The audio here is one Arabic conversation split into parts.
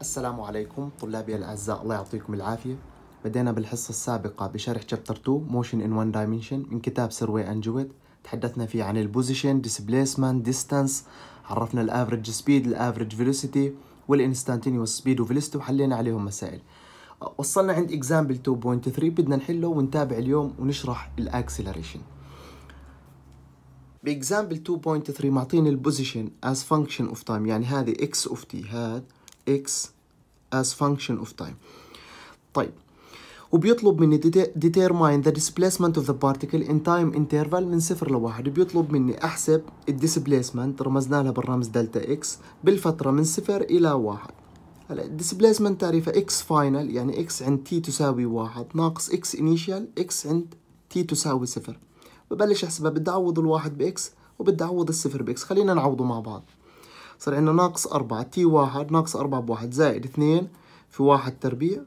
السلام عليكم طلابي الأعزاء الله يعطيكم العافية. بدينا بالحصة السابقة بشرح chapter 2 Motion in One Dimension من كتاب Serway and Jewett تحدثنا فيه عن ال position displacement distance. عرفنا ال average speed ال average velocity وال instantaneous speed و velocity وحلينا عليهم مسائل. وصلنا عند example 2.3 بدنا نحله ونتابع اليوم ونشرح ال acceleration ب example 2.3 معطيني ال position as function of time يعني هذه x of t هذا x as function of time. طيب. وبيطلب مني determine the displacement of the particle in time interval من صفر لواحد. بيطلب مني أحسب ال displacement رمزنا لها بالرمز delta x بالفترة من صفر إلى واحد. هلا ال displacement تعريفها x final يعني x عند t تساوي واحد. ناقص x initial x عند t تساوي صفر. ببلش احسبها بدي أعوض الواحد ب x وبدي أعوض الصفر ب x. خلينا نعوضه مع بعض. صار عندنا ناقص أربعة. t واحد ناقص أربعة بواحد زائد اثنين في واحد تربيع.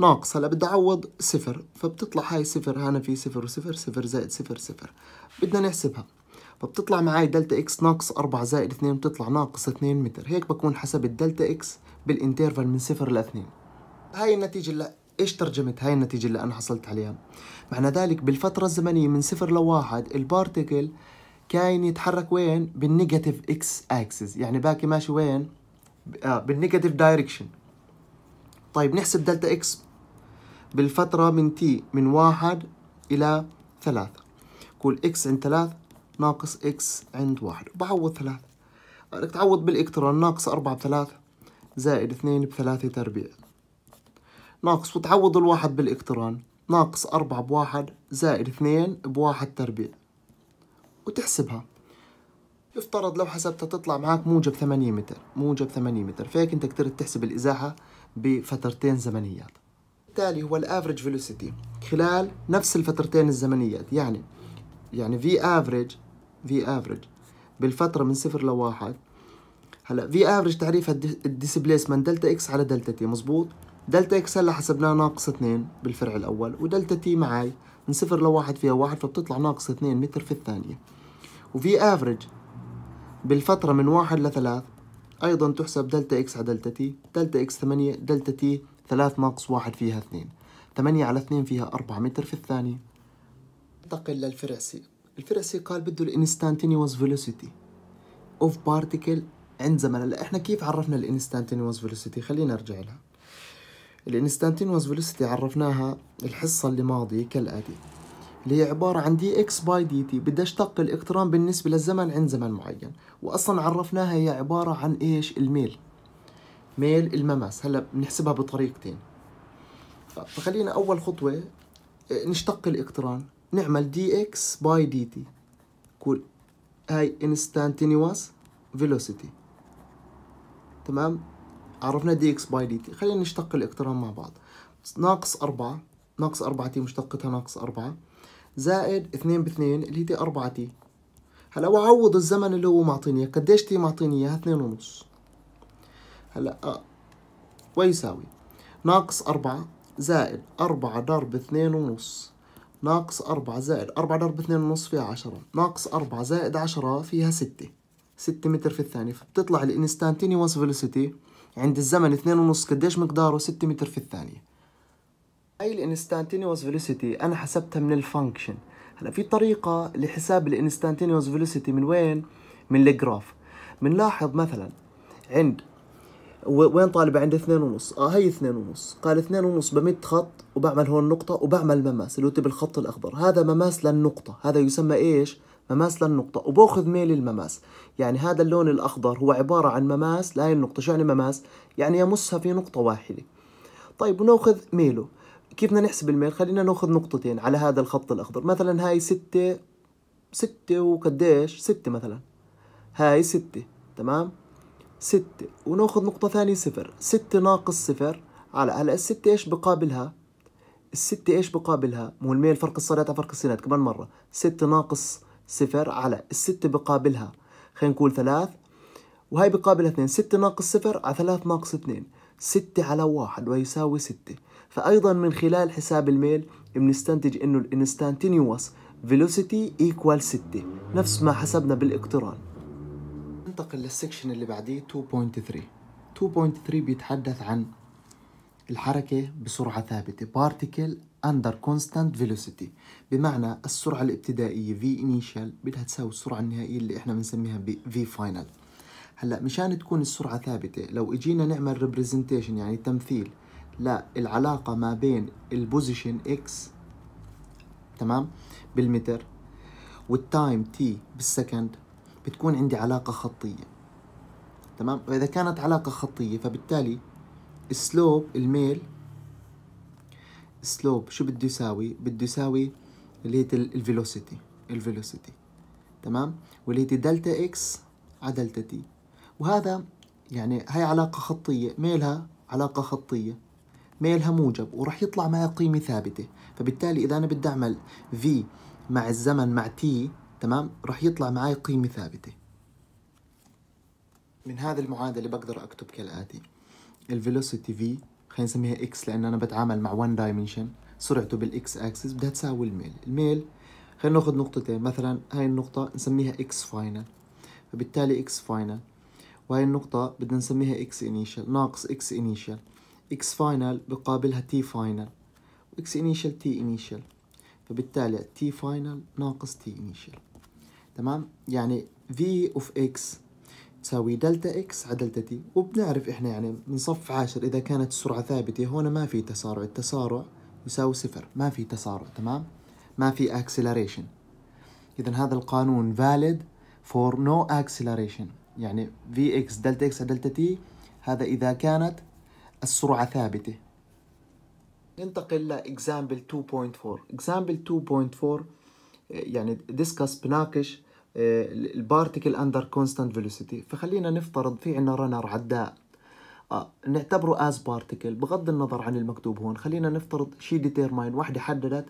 ناقص. هلا بدي أعوض صفر. فبتطلع هاي صفر. هنا في صفر وصفر. صفر زائد صفر صفر. بدنا نحسبها. فبتطلع معي delta x ناقص أربعة زائد اثنين بتطلع ناقص اثنين متر. هيك بكون حسبت delta x بال interval من صفر لاثنين هاي النتيجة اللي إيش ترجمت؟ هاي النتيجة اللي أنا حصلت عليها. معنى ذلك بالفترة الزمنية من صفر لواحد ال particle كان يتحرك وين؟ بال negative x axis. يعني باقي ماشي وين؟ آه بال negative direction. طيب نحسب delta x بالفترة من t من واحد إلى ثلاثة. قول إكس عند ثلاث ناقص إكس عند واحد. وبعوض ثلاثة. بدك تعوض بالاقتران ناقص أربعة بثلاثة زائد اثنين بثلاثة تربيع. ناقص وتعوض الواحد بالاقتران ناقص أربعة بواحد زائد اثنين بواحد تربيع. وتحسبها. يفترض لو حسبتها تطلع معك موجب 8 متر موجب 8 متر. فهيك انت قدرت تحسب الإزاحة بفترتين زمنيات. بالتالي هو ال average velocity خلال نفس الفترتين الزمنيات يعني يعني v average v average بالفترة من صفر لواحد. هلا v average تعريفها ال displacement delta x على delta t مزبوط؟ delta x هلا حسبناه ناقص 2 بالفرع الأول و delta t معي من صفر لواحد فيها واحد فبتطلع ناقص 2 متر في الثانية. و v average بالفترة من واحد لثلاث أيضا تحسب delta x على delta t delta x ثمانية delta t ثلاث ناقص واحد فيها اثنين. ثمانية على اثنين فيها أربعة متر في الثانية انتقل للفرع سي الفرع سي قال بده ال instantaneous velocity of particle عند زمن هلا إحنا كيف عرفنا ال instantaneous velocity خلينا نرجع لها. ال instantaneous velocity عرفناها الحصة اللي ماضية كالآتي. اللي هي عبارة عن dx by dt بدي اشتق الإقتران بالنسبة للزمن عند زمن معين. واصلا عرفناها هي عبارة عن إيش؟ الميل. ميل المماس. هلأ بنحسبها بطريقتين. فخلينا أول خطوة نشتق الإقتران. نعمل dx by dt كول هاي instantaneous velocity تمام؟ عرفنا dx by dt خلينا نشتق الإقتران مع بعض. ناقص أربعة. ناقص أربعة t مشتقتها ناقص أربعة. زائد اثنين باثنين اللي هي t أربعة t. هلا وعوض الزمن اللي هو معطيني قديش t معطيني إياها؟ اثنين ونص. هلا آه. ويساوي ناقص أربعة زائد أربعة ضرب اثنين ونص. ناقص أربعة زائد أربعة ضرب اثنين ونص فيها عشرة. ناقص أربعة زائد عشرة فيها ستة. ستة متر في الثانية. فبتطلع ال instantaneous velocity. عند الزمن اثنين ونص قديش مقداره؟ ستة متر في الثانية. هاي ال instantaneous velocity أنا حسبتها من ال function هلأ في طريقة لحساب ال instantaneous velocity من وين؟ من ال graph. بنلاحظ مثلا عند وين طالبة عند اثنين ونص. آه هي اثنين ونص. قال اثنين ونص بمد خط وبعمل هون نقطة وبعمل مماس اللي هو بالخط الأخضر. هذا مماس للنقطة. هذا يسمى إيش؟ مماس للنقطة. وبأخذ ميل المماس. يعني هذا اللون الأخضر هو عبارة عن مماس لهي النقطة. شو يعني مماس؟ يعني يمسها في نقطة واحدة. طيب ونأخذ ميله كيف بدنا نحسب الميل؟ خلينا ناخذ نقطتين على هذا الخط الأخضر. مثلا هاي ستة ستة وقديش؟ ستة مثلا. هاي ستة تمام؟ ستة. وناخذ نقطة ثانية صفر. ستة ناقص صفر. على هلأ الستة إيش بقابلها؟ الستة إيش بقابلها؟ مو الميل فرق الصلات على فرق السنات كمان مرة. ستة ناقص صفر. على الستة بقابلها. خلينا نقول ثلاث. وهي بقابلها اثنين. ستة ناقص صفر. على ثلاث ناقص اثنين. ستة على واحد ويساوي ستة. فأيضا من خلال حساب الميل بنستنتج إنه ال instantaneous velocity equal 6 نفس ما حسبنا بالاقتران. ننتقل لل section اللي بعديه 2.3 2.3 بيتحدث عن الحركة بسرعة ثابتة. particle under constant velocity. بمعنى السرعة الابتدائية v initial بدها تساوي السرعة النهائية اللي إحنا بنسميها v final. هلأ مشان تكون السرعة ثابتة لو إجينا نعمل representation يعني تمثيل للعلاقة ما بين ال position x تمام بالمتر وال time t بال second بتكون عندي علاقة خطية تمام؟ وإذا كانت علاقة خطية فبالتالي slope الميل slope شو بده يساوي؟ بده يساوي اللي هي ال velocity ال velocity تمام؟ واللي هي delta x على delta t وهذا يعني هاي علاقة خطية ميلها علاقة خطية. ميلها موجب وراح يطلع معي قيمة ثابتة. فبالتالي إذا أنا بدي أعمل v مع الزمن مع t تمام؟ راح يطلع معي قيمة ثابتة. من هذه المعادلة بقدر أكتب كالآتي. ال velocity v خلينا نسميها x لأن أنا بتعامل مع 1 dimension سرعته بالاكس اكسس بدها تساوي الميل. الميل خلينا ناخذ نقطتين. مثلا هاي النقطة نسميها x final فبالتالي x final وهي النقطة بدنا نسميها x initial ناقص x initial x final بقابلها t final و x initial t initial فبالتالي t final ناقص t initial تمام؟ يعني v of x تساوي delta x على delta t وبنعرف إحنا يعني من صف عاشر إذا كانت السرعة ثابتة هون ما في تسارع. التسارع يساوي صفر. ما في تسارع تمام؟ ما في acceleration. اذا هذا القانون valid for no acceleration. يعني v x delta x على delta t هذا إذا كانت السرعة ثابتة. ننتقل ل example 2.4 example 2.4 يعني discuss بناقش ال particle under constant velocity فخلينا نفترض في عنا runner عداء. آه نعتبره as particle بغض النظر عن المكتوب هون خلينا نفترض she determine وحدة حددت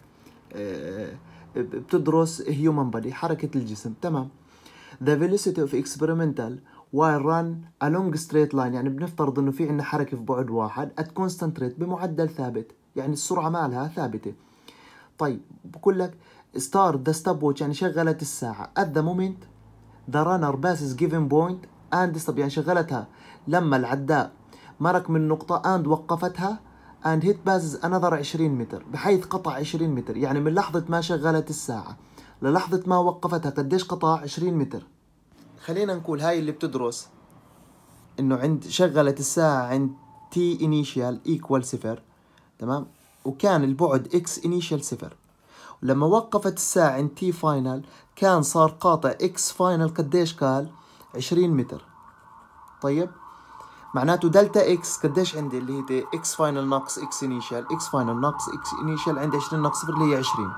آه بتدرس هيومن بودي حركة الجسم. تمام. The velocity of experimental while run along straight line. يعني بنفترض إنه في عنا حركة في بعد واحد at constant rate بمعدل ثابت. يعني السرعة مالها ثابتة. طيب بقول لك start the stopwatch. يعني شغلت الساعة. At the moment the runner passes given point and stop. يعني شغلتها. لما العداء مرق من نقطة and وقفتها and he passes another 20 متر. بحيث قطع 20 متر. يعني من لحظة ما شغلت الساعة للحظة ما وقفتها. قديش قطع؟ 20 متر. خلينا نقول هاي اللي بتدرس إنه عند شغلت الساعة عند t initial equal صفر تمام؟ وكان البعد x initial صفر. لما وقفت الساعة عند t final كان صار قاطع x final قديش قال؟ 20 متر. طيب؟ معناته delta x قديش عندي؟ اللي هي x final ناقص x initial x final ناقص x initial عندي 20 ناقص صفر اللي هي 20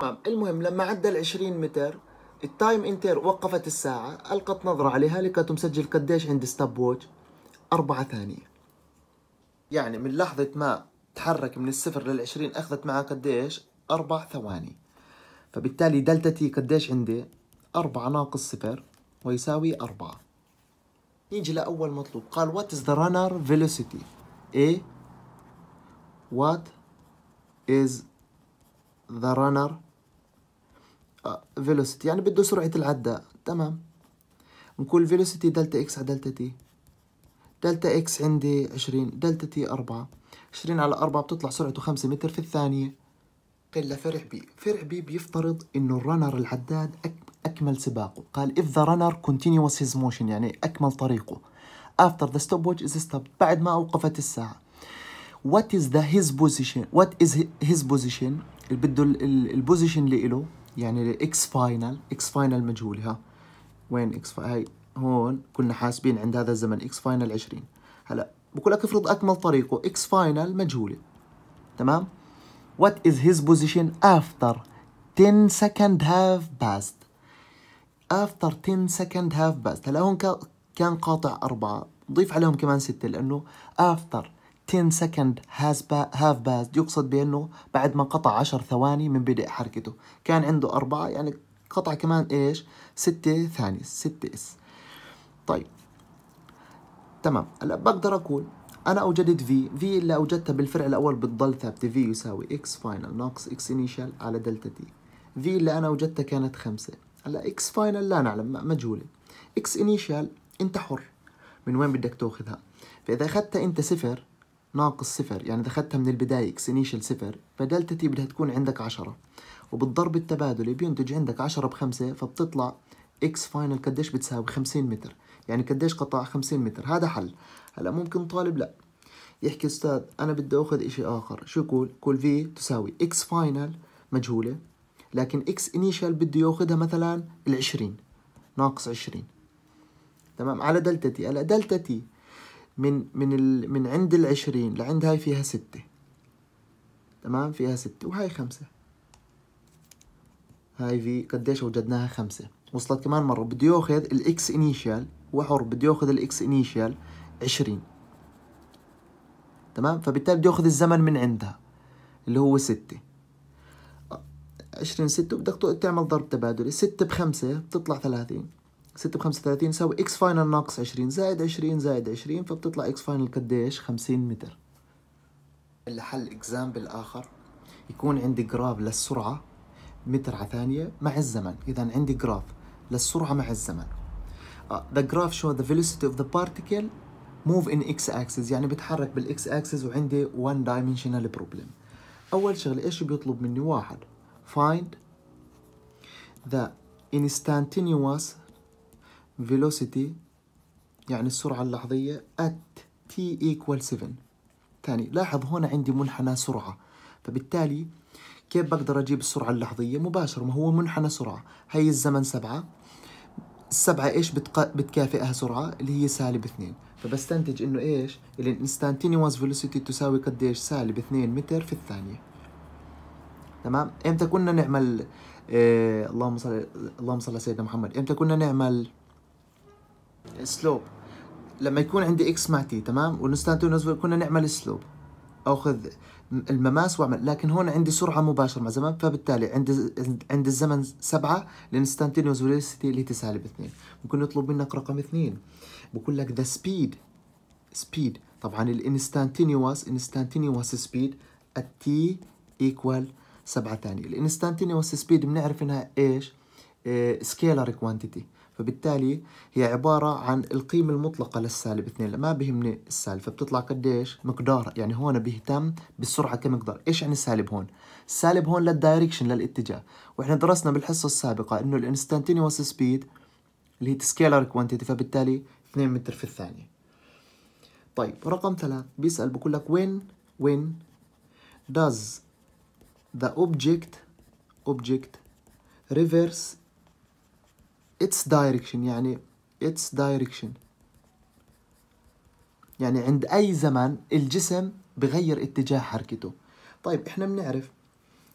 تمام المهم لما عدى ال 20 متر ال time inter وقفت الساعة ألقت نظرة عليها لقيته مسجل قديش عندي stopwatch أربعة ثانية. يعني من لحظة ما تحرك من الصفر للعشرين أخذت معها قديش؟ أربع ثواني. فبالتالي delta t قديش عندي؟ أربعة ناقص صفر ويساوي أربعة. نيجي لأول مطلوب. قال what is the runner velocity? A. What is the runner velocity. يعني بده سرعة العداء. تمام. نقول velocity delta x على delta t. delta x عندي عشرين delta t أربعة. عشرين على أربعة بتطلع سرعته خمسة متر في الثانية. قال فرع b. فرع b بيفترض إنه ال runner العداء أك أكمل سباقه. قال if the runner continues his motion يعني أكمل طريقه. After the stopwatch is stopped. بعد ما أوقفت الساعة. What is the his position what is his position اللي بده ال position اللي له يعني x final x final مجهول ها وين x هاي هون كنا حاسبين عند هذا الزمن x final 20 هلا بقول لك افرض أكمل طريقه x final مجهولة. تمام؟ What is his position after 10 second have passed? After 10 second have passed. هلا هون كان قاطع أربعة ضيف عليهم كمان ستة لأنه after 10 second has have passed يقصد بأنه بعد ما قطع 10 ثواني من بدء حركته. كان عنده أربعة يعني قطع كمان إيش؟ ستة ثانية ستة اس. طيب. تمام. هلا بقدر أقول أنا أوجدت v v اللي اوجدتها بالفرع الأول بتضل ثابته v يساوي x final ناقص x initial على delta t v اللي أنا اوجدتها كانت خمسة. هلا x final لا نعلم مجهولة. x initial أنت حر. من وين بدك تأخذها؟ فإذا اخذتها أنت صفر ناقص صفر. يعني إذا أخذتها من البداية x initial صفر ف delta t بدها تكون عندك عشرة. وبالضرب التبادلي بينتج عندك عشرة بخمسة فبتطلع x final قديش بتساوي خمسين متر. يعني قديش قطع خمسين متر. هذا حل. هلا ممكن طالب لا. يحكي أستاذ أنا بدي أخذ إشي آخر. شو يقول؟ يقول v تساوي x final مجهولة لكن x initial بده يأخذها مثلا العشرين. ناقص عشرين. تمام؟ على delta t هلا delta t من من ال من عند العشرين لعند هاي فيها ستة. تمام؟ فيها ستة وهاي خمسة. هاي v قديش وجدناها خمسة. وصلت كمان مرة. بده ياخذ ال x initial هو حر بده ياخذ ال x initial عشرين. تمام؟ فبالتالي بده ياخذ الزمن من عندها اللي هو ستة. عشرين ستة بدك تعمل ضرب تبادلي. ستة بخمسة بتطلع ثلاثين. ستة بخمسة ثلاثين يساوي x final ناقص عشرين زائد عشرين زائد عشرين فبتطلع x final قديش؟ خمسين متر. الحل example آخر. يكون عندي graph للسرعة متر على ثانية مع الزمن. إذا عندي graph للسرعة مع الزمن. uh, The graph show the velocity of the particle move in x axis. يعني بتحرك بال x axis وعندي one dimensional problem. أول شغلة إيش بيطلب مني؟ واحد. find the instantaneous velocity يعني السرعة اللحظية at t equal 7 ثاني لاحظ هون عندي منحنى سرعة. فبالتالي كيف بقدر أجيب السرعة اللحظية؟ مباشرة ما هو منحنى سرعة. هي الزمن سبعة. السبعة إيش بتق... بتكافئها سرعة؟ اللي هي سالب اثنين. فبستنتج إنه إيش؟ ال instantaneous velocity تساوي قديش سالب اثنين متر في الثانية. تمام؟ إمتى كنا نعمل إيه اللهم صل اللهم صل على سيدنا محمد. إمتى كنا نعمل slope لما يكون عندي x مع t تمام وال instantaneous كنا نعمل slope أخذ المماس وأعمل. لكن هون عندي سرعة مباشرة مع زمن فبالتالي عندي عند الزمن سبعة ال instantaneous velocity اللي هي سالب اثنين ممكن يطلب منك رقم اثنين. بقول لك the speed speed طبعا ال instantaneous instantaneous speed at t equal سبعة ثانية. ال instantaneous speed بنعرف إنها إيش؟ scalar آه quantity فبالتالي هي عبارة عن القيمة المطلقة للسالب اثنين. ما بيهمني السالب فبتطلع قديش؟ مقدار. يعني هون بيهتم بالسرعة كمقدار. إيش يعني السالب هون؟ السالب هون لل direction للاتجاه. وإحنا درسنا بالحصة السابقة إنه ال instantaneous speed اللي هي scalar quantity فبالتالي 2 متر في الثانية. طيب رقم ثلاث بيسأل بقول لك وين وين does the object object reverse its direction يعني its direction. يعني عند أي زمن الجسم بغير اتجاه حركته. طيب إحنا بنعرف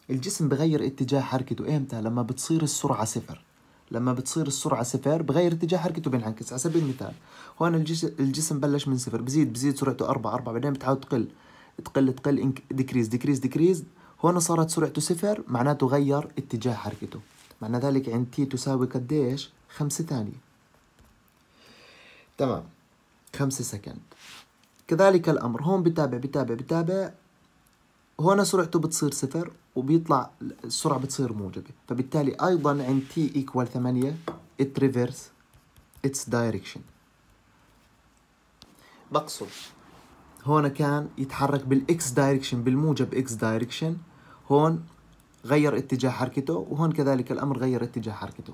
الجسم بغير اتجاه حركته إمتى؟ لما بتصير السرعة صفر. لما بتصير السرعة صفر بغير اتجاه حركته بينعكس على سبيل المثال هون الجسم, بلش من صفر بزيد بزيد سرعته أربعة أربعة بعدين بتعاود تقل تقل تقل decrease decrease decrease هون صارت سرعته صفر معناته غير اتجاه حركته. معنى ذلك عند t تساوي قديش؟ خمسة ثانية. تمام. خمسة second. كذلك الأمر. هون بتابع بتابع بتابع. هون سرعته بتصير صفر وبيطلع السرعة بتصير موجبة. فبالتالي أيضا عند t equal ثمانية it reverse its direction. بقصد هون كان يتحرك بال x direction بالموجب x direction هون غير اتجاه حركته وهون كذلك الأمر غير اتجاه حركته.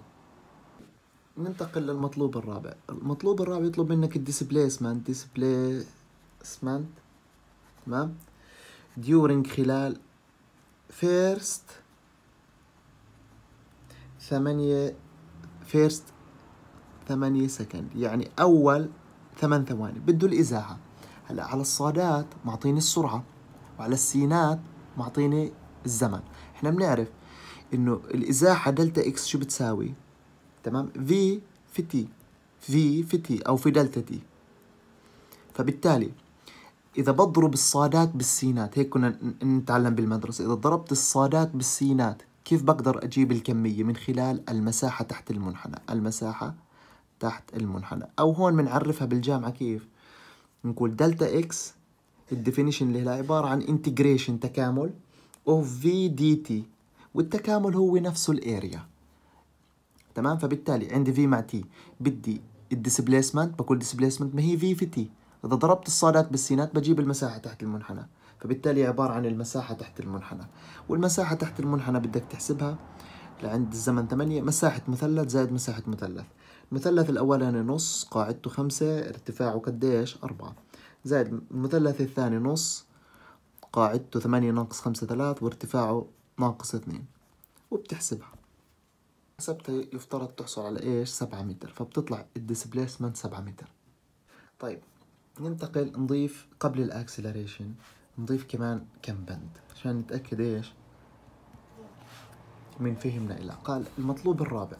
ننتقل للمطلوب الرابع. المطلوب الرابع يطلب منك ال displacement displacement تمام؟ during خلال first ثمانية first ثمانية second يعني أول ثمان ثواني. بده الإزاحة. هلأ على الصادات معطيني السرعة وعلى السينات معطيني الزمن. إحنا بنعرف إنه الإزاحة delta x شو بتساوي؟ تمام؟ v في t v في t أو v delta t فبالتالي إذا بضرب الصادات بالسينات هيك كنا نتعلم بالمدرسة. إذا ضربت الصادات بالسينات كيف بقدر أجيب الكمية؟ من خلال المساحة تحت المنحنى. المساحة تحت المنحنى. أو هون بنعرفها بالجامعة كيف؟ نقول delta x ال definition اللي هي عبارة عن integration تكامل. of v dt والتكامل هو نفسه ال area. تمام؟ فبالتالي عندي v مع t بدي ال displacement بقول displacement ما هي v في t إذا ضربت الصادات بالسينات بجيب المساحة تحت المنحنى. فبالتالي عبارة عن المساحة تحت المنحنى. والمساحة تحت المنحنى بدك تحسبها لعند الزمن 8 مساحة مثلث زائد مساحة مثلث. المثلث الأولاني نص قاعدته خمسة ارتفاعه قديش؟ أربعة. زائد المثلث الثاني نص قاعدته ثمانية ناقص خمسة ثلاث وارتفاعه ناقص اثنين. وبتحسبها. حسبتها يفترض تحصل على إيش؟ سبعة متر. فبتطلع الديسبليسمنت سبعة متر. طيب ننتقل نضيف قبل ال acceleration نضيف كمان كم بند. عشان نتأكد إيش؟ من فهمنا إلى. قال المطلوب الرابع.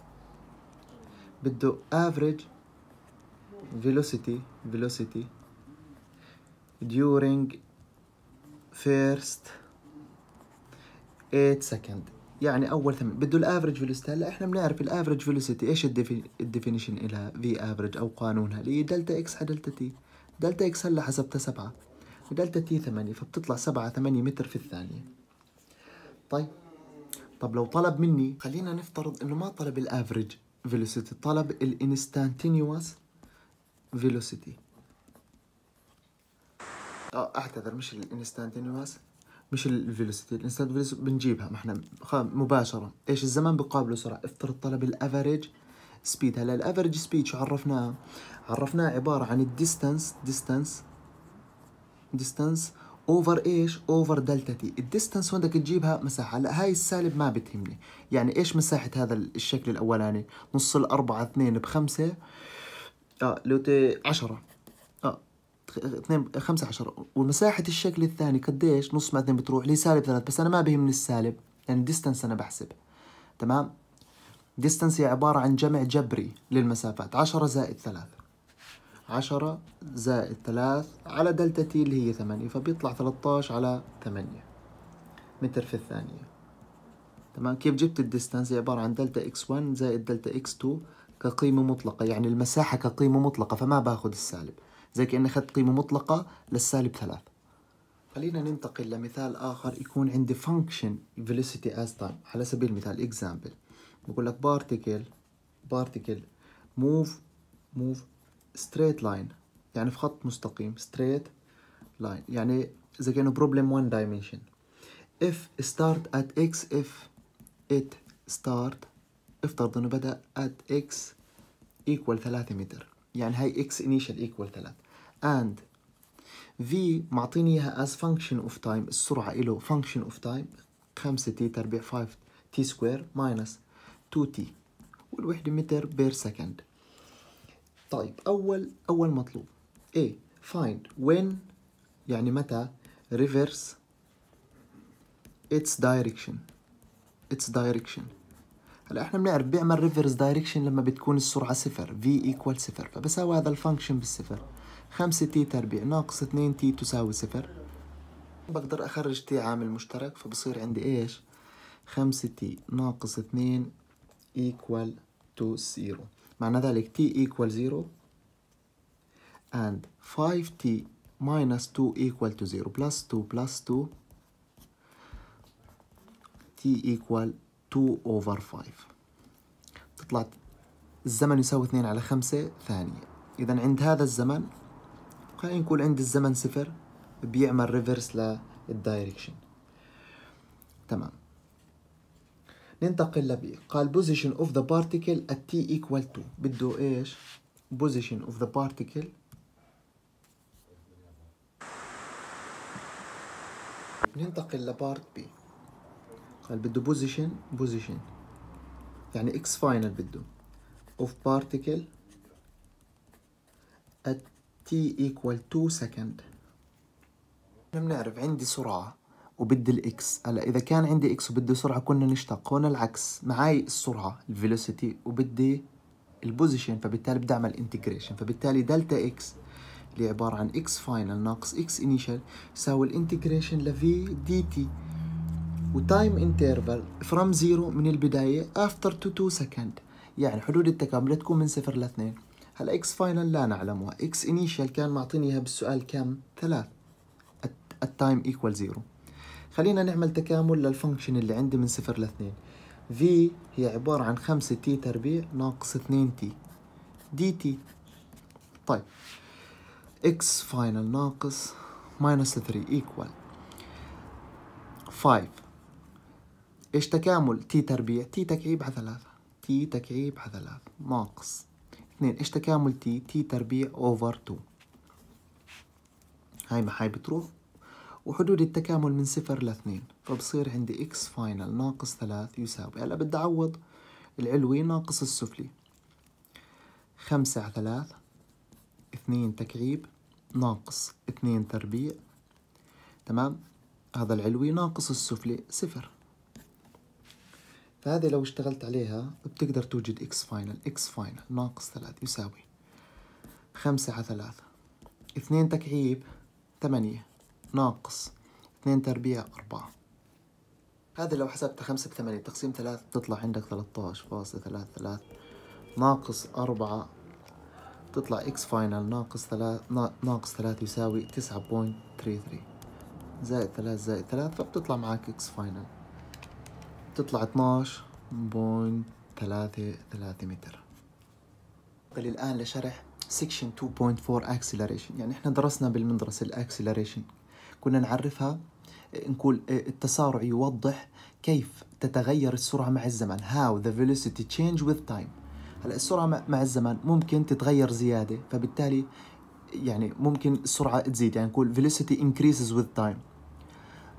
بده average velocity velocity during first 8 second. يعني أول ثمن بده ال average velocity هلا إحنا بنعرف ال average velocity إيش ال definition لها v average أو قانونها. اللي هي delta x على delta t delta x هلا حسبتها سبعة. و delta t ثمانية. فبتطلع سبعة ثمانية متر في الثانية. طيب. طب لو طلب مني خلينا نفترض إنه ما طلب ال average velocity طلب ال instantaneous velocity آه أعتذر مش ال instantaneous مش ال velocity ال instantaneous بنجيبها. ما إحنا مباشرة. إيش الزمن بقابله سرعة؟ افترض طلب ال average speed هلا ال average speed شو عرفناه؟ عرفناه عبارة عن ال distance distance distance over إيش؟ over delta t ال distance وين بدك تجيبها مساحة. هلا هاي السالب ما بتهمني. يعني إيش مساحة هذا الشكل الأولاني؟ نص الأربعة اثنين بخمسة آه لو t عشرة. 2 5 10 ومساحة الشكل الثاني قديش؟ نص مع اثنين بتروح لي سالب 3 بس أنا ما بيهمني السالب يعني distance أنا بحسب. تمام؟ distance هي عبارة عن جمع جبري للمسافات. 10 زائد 3 10 زائد 3 على delta t اللي هي 8 فبيطلع 13 على 8 متر في الثانية. تمام؟ كيف جبت ال distance هي عبارة عن delta x 1 زائد delta x 2 كقيمة مطلقة يعني المساحة كقيمة مطلقة فما باخذ السالب. زي كأني أخذت قيمة مطلقة للسالب ثلاث خلينا ننتقل لمثال آخر يكون عندي function velocity as time على سبيل المثال example بقول لك particle particle move move straight line يعني في خط مستقيم straight line يعني إذا كانوا problem one dimension if start at x if it start افترض انه بدأ at x equal 3 متر يعني هاي x initial equal 3 and v معطيني اياها as function of time السرعة له function of time 5 t تربيع 5 t square minus 2 t والوحدة meter per second طيب أول أول مطلوب A find when يعني متى reverse its direction its direction هلا إحنا بنعرف بيعمل reverse direction لما بتكون السرعة صفر v equal صفر. فبساوي هذا ال function بالصفر. خمسة t تربيع ناقص اثنين t تساوي صفر. بقدر أخرج t عامل مشترك فبصير عندي إيش؟ خمسة t ناقص اثنين equal to zero معنى ذلك t equal 0 and 5t minus 2 equal to 0 plus 2 plus 2 t equal 2 over 5 تطلع الزمن يساوي 2 على 5 ثانية. إذا عند هذا الزمن خلينا نقول عند الزمن صفر بيعمل reverse لل direction تمام. ننتقل ل b. قال position of the particle at t equal to. بده إيش؟ position of the particle. ننتقل ل part b. قال بده position position. يعني x final بده of particle at t equal 2 second. إحنا بنعرف عندي سرعة وبدي ال x هلا إذا كان عندي x وبدي سرعة كنا نشتق هون العكس. معي السرعة ال velocity وبدي ال position فبالتالي بدي أعمل integration فبالتالي delta x اللي عبارة عن x final ناقص x initial يساوي ال integration ل v dt و time interval from zero من البداية after to 2 second يعني حدود التكامل تكون من صفر لاثنين هلا x final لا نعلمها. x initial كان معطيني إياها بالسؤال كم؟ ثلاث. ال time equal zero خلينا نعمل تكامل لل function اللي عندي من صفر لاثنين v هي عبارة عن خمسة t تربيع ناقص اثنين t dt طيب. X final ناقص minus 3 equal. 5 إيش تكامل؟ t تربيع t تكعيب على ثلاثة. t تكعيب على ثلاثة. ناقص. اثنين إيش تكامل؟ t t تربيع over 2 هاي ما هاي بتروح وحدود التكامل من صفر لاثنين فبصير عندي x final ناقص ثلاث يساوي. هلا بدي أعوض. العلوي ناقص السفلي. خمسة على ثلاث اثنين تكعيب ناقص اثنين تربيع. تمام؟ هذا العلوي ناقص السفلي صفر. فهذه لو اشتغلت عليها بتقدر توجد إكس final إكس final ناقص ثلاث يساوي خمسة على ثلاثة. اثنين تكعيب ثمانية ناقص اثنين تربيع أربعة. هذه لو حسبتها خمسة بثمانية تقسيم ثلاثة تطلع عندك ثلاثة فاصلة ثلاثة ثلاث ناقص أربعة تطلع إكس final ناقص ثلاث ناقص ثلاثة يساوي تسعة point three three زائد ثلاث زائد ثلاث فبتطلع معك إكس final تطلع اتناش بوينت ثلاثة ثلاثة متر الآن لشرح section 2.4 acceleration يعني إحنا درسنا بالمدرسة ال acceleration كنا نعرفها نقول التسارع يوضح كيف تتغير السرعة مع الزمن. How the velocity change with time. هلأ السرعة مع الزمن ممكن تتغير زيادة فبالتالي يعني ممكن السرعة تزيد. يعني نقول velocity increases with time.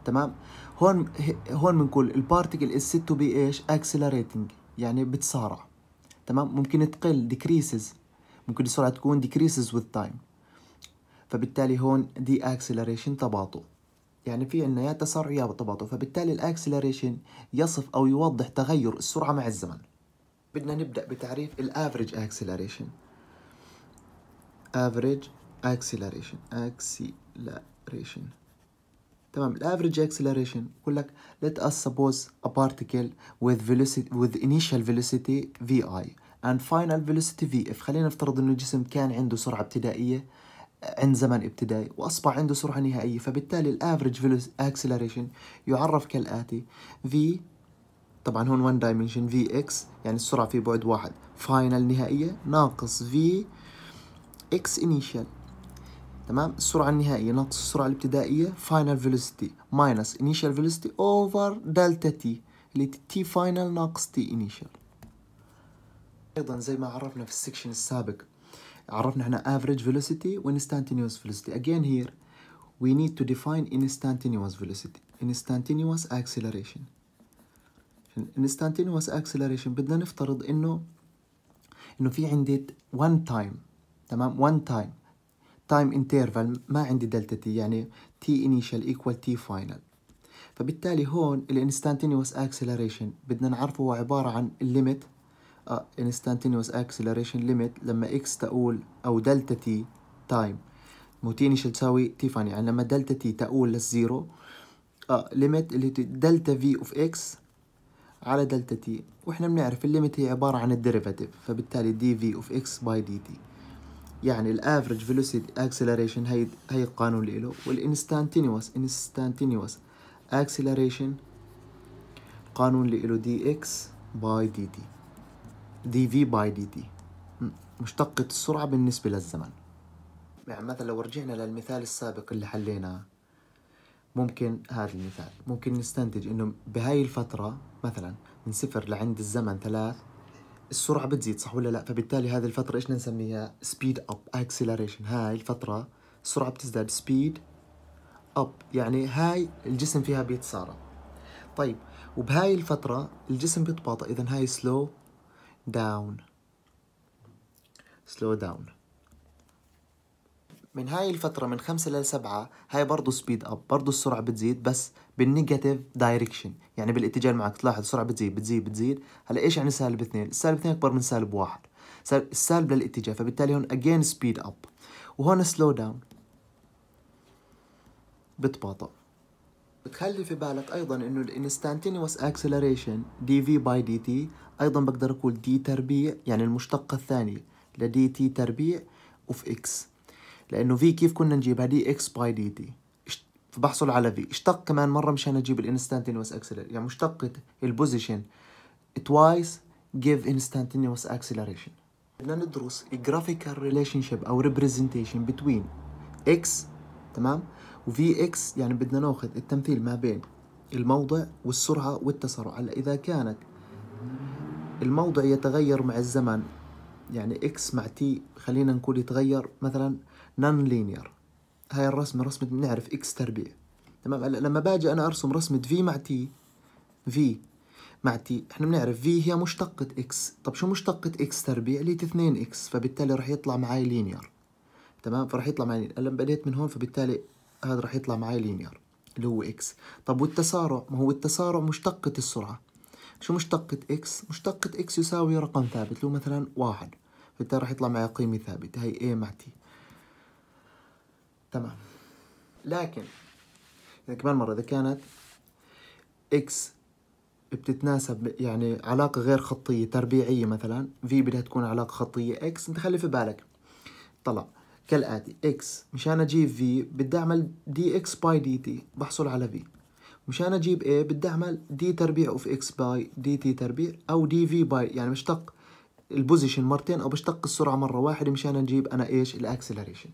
تمام؟ هون هون بنقول البارتيكل is said to be إيش؟ accelerating. يعني بتسارع تمام؟ ممكن تقل decreases. ممكن السرعة تكون decreases with time. فبالتالي هون deceleration تباطؤ. يعني في عندنا يا تسارع يا تباطؤ. فبالتالي ال acceleration يصف أو يوضح تغير السرعة مع الزمن. بدنا نبدأ بتعريف ال average acceleration average acceleration. acceleration. تمام. ال average acceleration بقول لك let us suppose a particle with velocity with initial velocity vi and final velocity vf خلينا نفترض إنه الجسم كان عنده سرعة ابتدائية عند زمن ابتدائي وأصبح عنده سرعة نهائية. فبالتالي ال average acceleration يعرف كالآتي v طبعا هون 1 dimension في إكس يعني السرعة في بعد واحد. final نهائية ناقص في إكس initial تمام؟ السرعة النهائية ناقص السرعة الابتدائية final velocity minus initial velocity over delta t اللي تي فاينل ناقص تي انيشال أيضا زي ما عرفنا في السكشن السابق عرفنا إحنا average velocity و instantaneous velocity. Again here we need to define instantaneous velocity instantaneous acceleration. instantaneous acceleration بدنا نفترض انه إنه في عندي one time تمام؟ one time. Time interval ما عندي دلتا تي يعني t initial equal t final. فبالتالي هون ال instantaneous acceleration بدنا نعرفه هو عبارة عن ال limit instantaneous acceleration limit لما x تقول أو delta t time. مو t initial تساوي t final يعني لما delta t تؤول لل zero آه limit اللي delta v of x على delta t وإحنا بنعرف ال limit هي عبارة عن ال derivative فبالتالي dv of x by dt يعني ال average velocity acceleration هي هي القانون اللي له. وال instantaneous instantaneous acceleration قانون اللي له دي إكس باي دي تي دي في باي دي تي مشتقة السرعة بالنسبة للزمن. يعني مثلا لو رجعنا للمثال السابق اللي حليناه ممكن هذا المثال. ممكن نستنتج إنه بهاي الفترة مثلا من صفر لعند الزمن ثلاث السرعة بتزيد صح ولا لا؟ فبالتالي هذه الفترة إيش نسميها؟ speed up acceleration هاي الفترة السرعة بتزداد speed up يعني هاي الجسم فيها بيتسارع. طيب وبهاي الفترة الجسم بيتباطأ. اذا هاي slow down slow down من هاي الفترة من خمسة لسبعة هاي برضو speed up برضو السرعة بتزيد بس بال negative direction يعني بالاتجاه معك تلاحظ السرعة بتزيد بتزيد بتزيد. هلا إيش يعني سالب اثنين؟ السالب اثنين أكبر من سالب واحد. السالب للاتجاه فبالتالي هون again speed up وهون slow down بتباطأ. بتخلي في بالك أيضا إنه ال instantaneous acceleration dv by dt أيضا بقدر أقول d تربيع يعني المشتقة الثانية ل dt تربيع of x لأنه في كيف كنا نجيبها dx by dt فبحصل على في اشتق كمان مرة مشان أجيب ال instantaneous acceler يعني مشتقة ال position twice give instantaneous acceleration. بدنا ندرس graphical relationship أو representation between x تمام؟ و vx يعني بدنا ناخذ التمثيل ما بين الموضع والسرعة والتسارع هلأ إذا كانت الموضع يتغير مع الزمن يعني x مع t خلينا نقول يتغير مثلا non linear هاي الرسمة رسمة بنعرف x تربيع. تمام؟ هلا لما باجي أنا أرسم رسمة v مع t v مع t إحنا بنعرف في هي مشتقة إكس طب شو مشتقة إكس تربيع؟ لقيت 2 إكس فبالتالي راح يطلع معي linear تمام؟ فراح يطلع معي لما بديت من هون فبالتالي هذا راح يطلع معي linear اللي هو إكس طب والتسارع؟ ما هو التسارع مشتقة السرعة. شو مشتقة إكس مشتقة إكس يساوي رقم ثابت اللي هو مثلا واحد. فبالتالي راح يطلع معي قيمة ثابتة. هي a مع t. تمام. لكن كمان مرة إذا كانت إكس بتتناسب يعني علاقة غير خطية تربيعية مثلا في بدها تكون علاقة خطية إكس انت خلي في بالك. طلع. كالآتي إكس مشان أجيب في بدي أعمل dx by dt بحصل على في مشان أجيب اي بدي أعمل d تربيع of x by dt تربيع أو dv by يعني بشتق ال position مرتين أو بشتق السرعة مرة واحدة مشان أجيب أنا إيش؟ ال acceleration.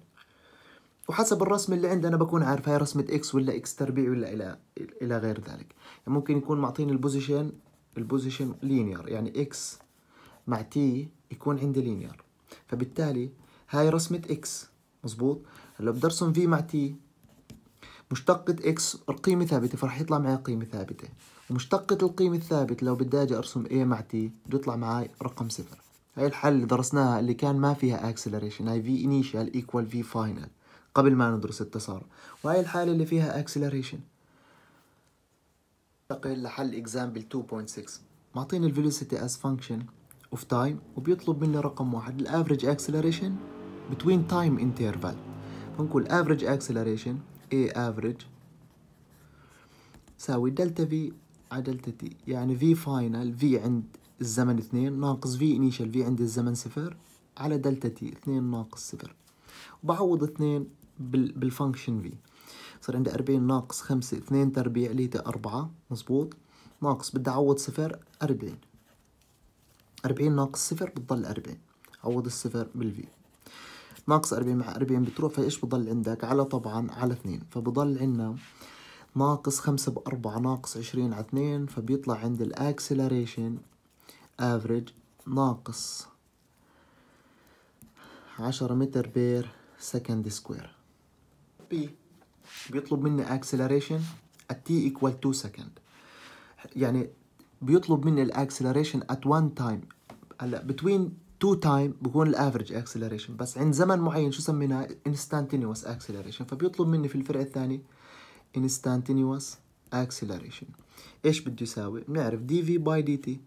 وحسب الرسم اللي عندي أنا بكون عارف هاي رسمة إكس ولا إكس تربيع ولا إلى إلى غير ذلك. يعني ممكن يكون معطيني ال position ال position linear يعني إكس مع تي يكون عندي linear فبالتالي هاي رسمة إكس مزبوط هلأ بدي ارسم في مع تي مشتقة إكس قيمة ثابتة فراح يطلع معي قيمة ثابتة. ومشتقة القيمة الثابتة لو بدي أجي أرسم A مع T بده يطلع معي رقم صفر. هاي الحل اللي درسناها اللي كان ما فيها acceleration هاي في initial equal في final قبل ما ندرس التسارع. وهي الحالة اللي فيها acceleration. ننتقل لحل example 2.6 معطيني ال velocity as function of time وبيطلب مني رقم واحد. ال average acceleration between time interval. فنقول average acceleration A average يساوي دلتا في على دلتا تي يعني في final في عند الزمن اثنين ناقص في initial في عند الزمن صفر على دلتا تي اثنين ناقص صفر. وبعوض اثنين بال function في صار عندي أربعين ناقص خمسة اثنين تربيع لإيتا أربعة. مزبوط. ناقص بدي أعوض صفر أربعين. أربعين ناقص صفر بتضل أربعين. عوض الصفر بالفي ناقص أربعين مع أربعين بتروح فإيش بضل عندك؟ على طبعا على اثنين. فبضل عندنا ناقص خمسة بأربعة ناقص عشرين على اثنين. فبيطلع عند ال acceleration average ناقص عشرة متر per second square B بيطلب مني at t equal 2 second. يعني بيطلب مني ال acceleration at one time. هلأ between two time بكون ال average acceleration. بس عند زمن معين شو سميناه؟ instantaneous acceleration. فبيطلب مني في الفرع الثاني instantaneous acceleration. إيش بده يساوي بنعرف دي في by دي تي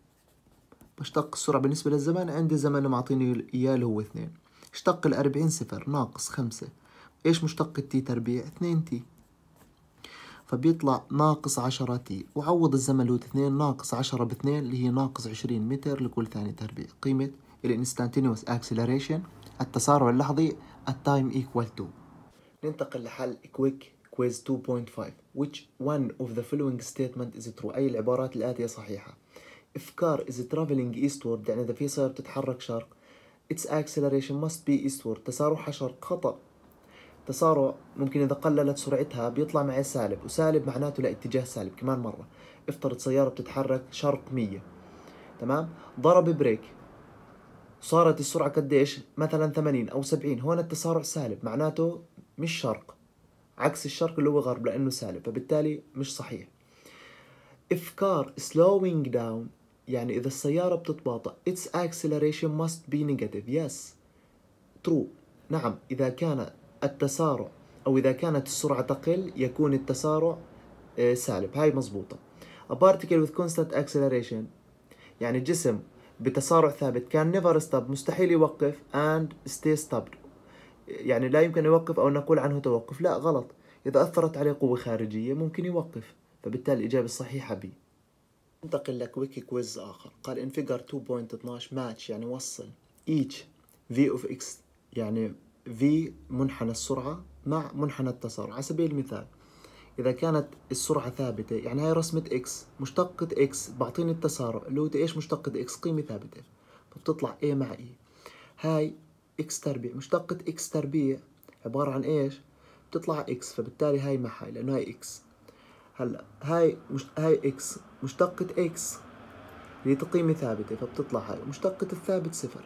بشتق السرعة بالنسبة للزمن. عندي زمن معطيني إياه اللي هو اثنين. اشتق الأربعين صفر ناقص خمسة. إيش مشتق التي تربيع؟ اثنين تي. فبيطلع ناقص عشرة تي. وعوض الزمن اللي هو اثنين ناقص عشرة باثنين اللي هي ناقص عشرين متر لكل ثاني تربيع. قيمة ال instantaneous acceleration التسارع اللحظي ال time equal two ننتقل لحل quick quiz 2.5 which one of the following statement is true أي العبارات الآتية صحيحة؟ If car is traveling eastward يعني إذا في سيارة بتتحرك شرق its acceleration must be eastward. تسارعها شرق خطأ. تسارع ممكن إذا قللت سرعتها بيطلع معي سالب وسالب معناته لاتجاه سالب كمان مرة. افترض سيارة بتتحرك شرق مية. تمام؟ ضرب بريك. صارت السرعة قديش؟ مثلا 80 أو 70 هون التسارع سالب معناته مش شرق. عكس الشرق اللي هو غرب لأنه سالب فبالتالي مش صحيح. car slowing down يعني إذا السيارة بتتباطأ its acceleration must be negative. Yes. True. نعم. إذا كان التسارع أو إذا كانت السرعة تقل يكون التسارع آه، سالب. هاي مزبوطة a particle with constant acceleration يعني جسم بتسارع ثابت كان never stop مستحيل يوقف and stay stopped. يعني لا يمكن يوقف أو نقول عنه توقف. لا غلط. إذا أثرت عليه قوة خارجية ممكن يوقف فبالتالي الإجابة الصحيحة B ننتقل ل quick quiz آخر. قال in figure 2.12 ماتش يعني وصل. each v of x يعني v منحنى السرعة مع منحنى التسارع. على سبيل المثال إذا كانت السرعة ثابتة يعني هاي رسمة x مشتقة x بعطيني التسارع. اللي هو إيش مشتقة x قيمة ثابتة. فبتطلع a مع e. هاي x تربيع. مشتقة x تربيع عبارة عن إيش؟ بتطلع x فبالتالي هاي مع هاي لأنه هاي x هلأ هاي مش هاي إكس مشتقة إكس اللي قيمة ثابتة فبتطلع هاي. مشتقة الثابت صفر.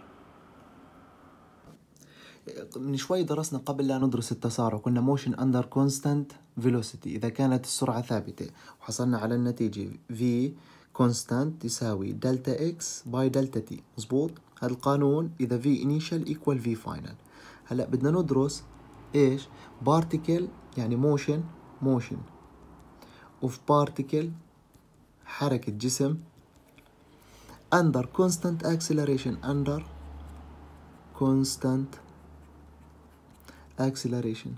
من شوي درسنا قبل لا ندرس التسارع قلنا motion under constant velocity إذا كانت السرعة ثابتة وحصلنا على النتيجة v constant يساوي دلتا x by دلتا تي مزبوط هذا القانون إذا v initial equal v final. هلأ بدنا ندرس إيش؟ particle يعني motion motion of particle حركة جسم under constant acceleration under constant acceleration.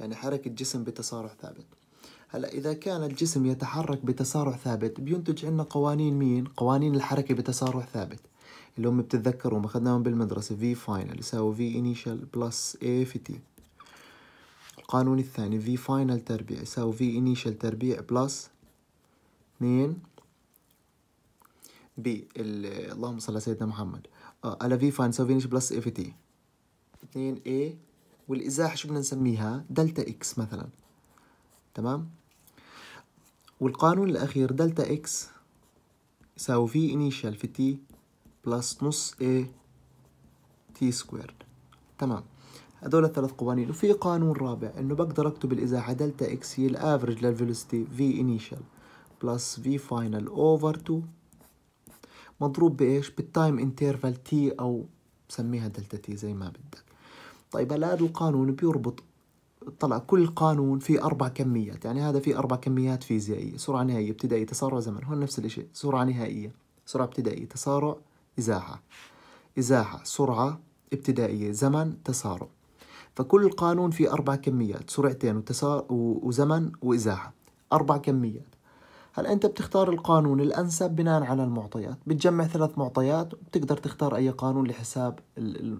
يعني حركة جسم بتسارع ثابت. هلا إذا كان الجسم يتحرك بتسارع ثابت بينتج عندنا قوانين مين؟ قوانين الحركة بتسارع ثابت. اللي هم بتتذكروا أخذناهم بالمدرسة. V final يساوي V initial plus A في T. القانون الثاني V final تربيع يساوي V initial تربيع plus 2 B. اللهم صل على سيدنا محمد. آه على V final يساوي V initial plus A في T. 2 A والإزاحة شو بدنا نسميها؟ دلتا x مثلا. تمام؟ والقانون الأخير دلتا x يساوي في initial في تي plus نص A تي squared تمام؟ هذول الثلاث قوانين. وفي قانون رابع إنه بقدر أكتب الإزاحة دلتا x هي ال average لل velocity في initial plus في final over 2 مضروب بإيش؟ بال time interval تي أو بسميها دلتا تي زي ما بدك. طيب هلا هذا القانون بيربط طلع كل قانون في أربع كميات يعني هذا في أربع كميات فيزيائية سرعة نهائية ابتدائية تسارع زمن هون نفس الشيء سرعة نهائية سرعة ابتدائية تسارع إزاحة إزاحة سرعة ابتدائية زمن تسارع. فكل قانون في أربع كميات سرعتين وتسارع وزمن وإزاحة أربع كميات. هلأ أنت بتختار القانون الأنسب بناء على المعطيات؟ بتجمع ثلاث معطيات وبتقدر تختار أي قانون لحساب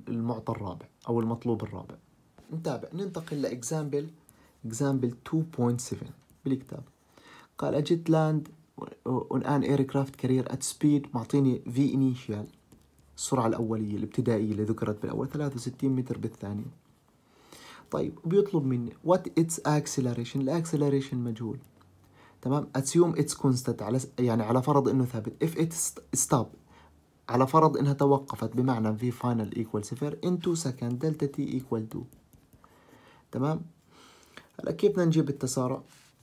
المعطى الرابع أو المطلوب الرابع. نتابع. ننتقل ل example. example 2.7 بالكتاب. قال a jet land an aircraft carrier at speed. معطيني V initial. السرعة الأولية الابتدائية اللي ذكرت بالأول. 63 متر بالثانية طيب بيطلب مني. What its acceleration? الأكسلريشن مجهول. تمام؟ Assume it's constant. على يعني على فرض إنه ثابت. If it stop. على فرض إنها توقفت بمعنى v final equal صفر in 2 second delta t equal 2 تمام؟ هلا كيف بدنا نجيب التسارع؟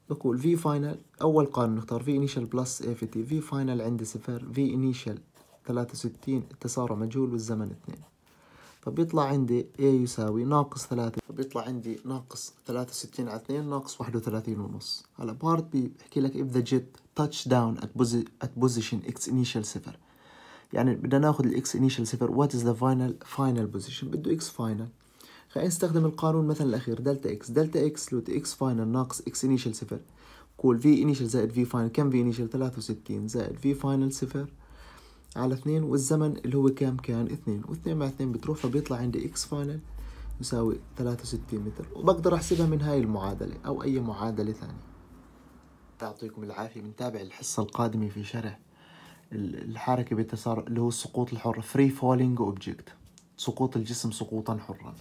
بقول v final أول قانون نختار v initial plus a في t. V final عندي صفر v initial 63 التسارع مجهول والزمن 2 فبيطلع عندي A يساوي ناقص ثلاثة فبيطلع عندي ناقص ثلاثة وستين على اثنين ناقص واحد وثلاثين ونص. هلا part B بحكي لك if the jet touch down at, at position x initial صفر. يعني بدنا ناخذ ال x initial صفر what is the final final position بده x final. خلينا نستخدم القانون مثلا الأخير دلتا x دلتا x لو x final ناقص x initial صفر. كول في initial زائد في final كم في ثلاثة وستين زائد في final صفر. على اثنين والزمن اللي هو كام؟ كان اثنين واثنين مع اثنين بتروح فبيطلع عندي إكس فاينل يساوي 63 متر. وبقدر أحسبها من هاي المعادلة أو أي معادلة ثانية. يعطيكم العافية. بنتابع الحصة القادمة في شرح الحركة بالتسارع اللي هو السقوط الحر free falling object. سقوط الجسم سقوطا حرا.